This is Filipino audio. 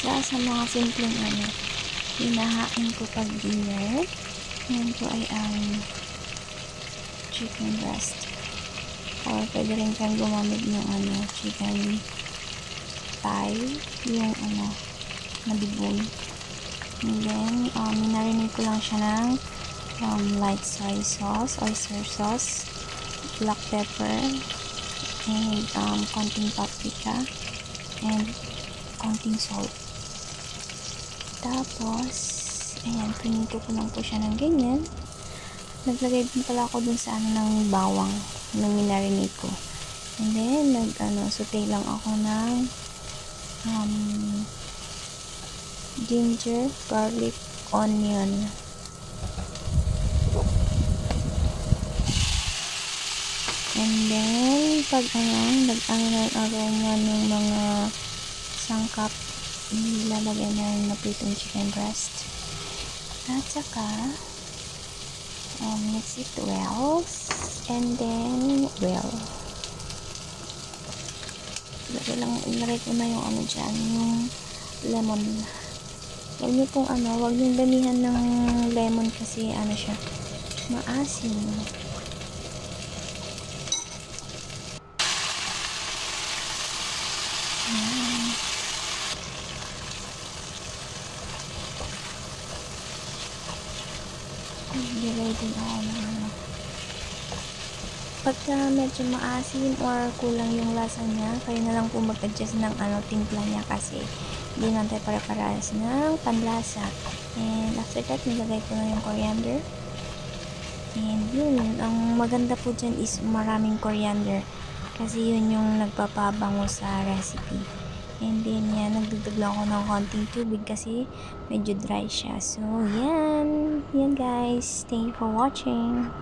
isa sa mga simpleng ano, hinahain ko pag dinner. Yan po ay ang chicken breast. Or pwede rin kang gumamit ng ano, chicken thigh. Yung ano, madibon. And then, um, minarinig ko lang siya ng um, light soy sauce, oyster sauce, black pepper, and um, konting paprika, and konting salt. Tapos, ayan, pinito ko lang po siya ng ganyan. Naglagay din pala ako dun sa ano ng bawang nung minarinig ko. And then, nag, ano, saute lang ako ng um, ginger, garlic, onion. And then, pag ano, nag-ano na yung aroma ng mga sangkap, nilalagay na yung napitong chicken breast. At saka, um, mix it well. And then, well, ilagay lang, ilagay ko na yung ano dyan, yung lemon. Huwag niyo pong ano, huwag niyo damihan ng lemon kasi ano siya, maasim. Nilagay din ako ng ano. Pagka medyo maasim or kulang yung lasa niya, kayo na lang po mag-adjust ng ano, timpla niya kasi hindi naman tayo para-parehas ng panlasa. And after that, nilagay ko na yung coriander. And yun, ang maganda po dyan is maraming coriander. Kasi yun yung nagpapabango sa recipe. And then, yan, nagdagdag lang ako ng konting tubig kasi medyo dry siya. So, yan. Yan guys. Thank you for watching.